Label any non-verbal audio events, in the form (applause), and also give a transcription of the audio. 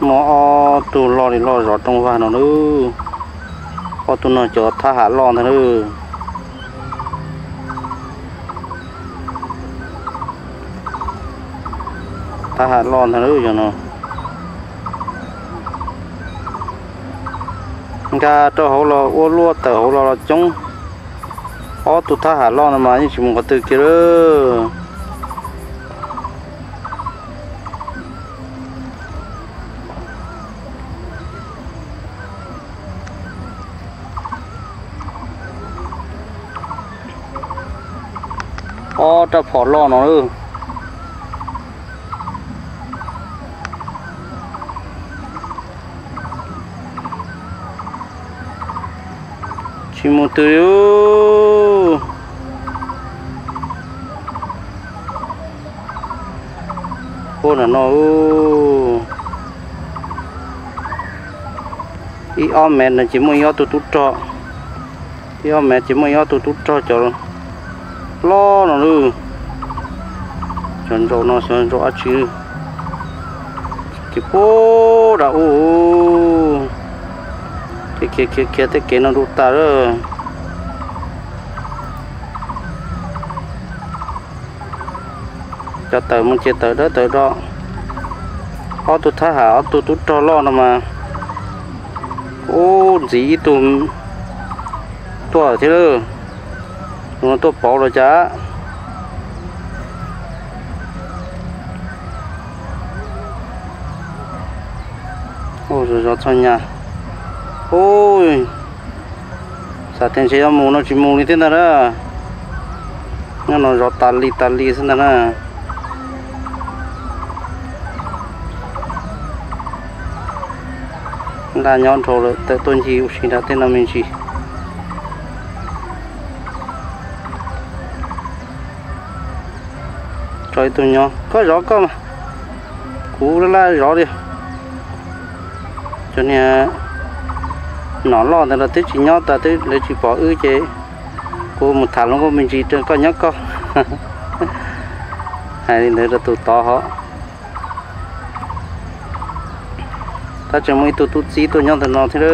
nó từ lo thì lo rõ trong vào nó nữa. Có tu nó chở tha hạ lo thôi nữa. Tha hạ lo thôi nữa cho nó. Ga cho hậu lo, ô lúa tờ hậu lo chống ó tu tha hạ lo mà như chỉ một cái từ kia đó có ta phỏ lò nó nữa chỉ một từ yêu cô là nó ý om mẹ là chỉ muốn yo tụt tụt trọ. Ý om mẹ chỉ muốn yo tụt tụt trọ cho lo, nó luôn chân rau nó chân rau chứ cái cô đã ô cái cái cái cái cái kia nó đút ta rồi cho tờ muốn chia tờ đó tờ đó. Ó tôi thả hả? Ó tôi tụt cho lo nó mà. Ô gì tùm. Tôi thế rồi nó tốt bỏ rồi chả. Ôi rồi rồi thôi nha ôi. Sao tiền chế mù, nó chỉ mù như thế nào đó. Nó nó li tali li thế nào đó. Là nhon thổ rồi tới tuần gì cũng chỉ là tên là mình chỉ. Trời tụi nhỏ. Có rõ cơ mà cú là rõ đi. Cho nên nó lo thì là tới chỉ nhỏ ta tới lấy chỉ bỏ ư chế. Cô một tháng luôn cô mình chỉ trên coi nhóc con, (laughs) hay nữa là tụi to họ. Ta chẳng mấy tụi tụt gì tụi nhỏ thì nó thế đó.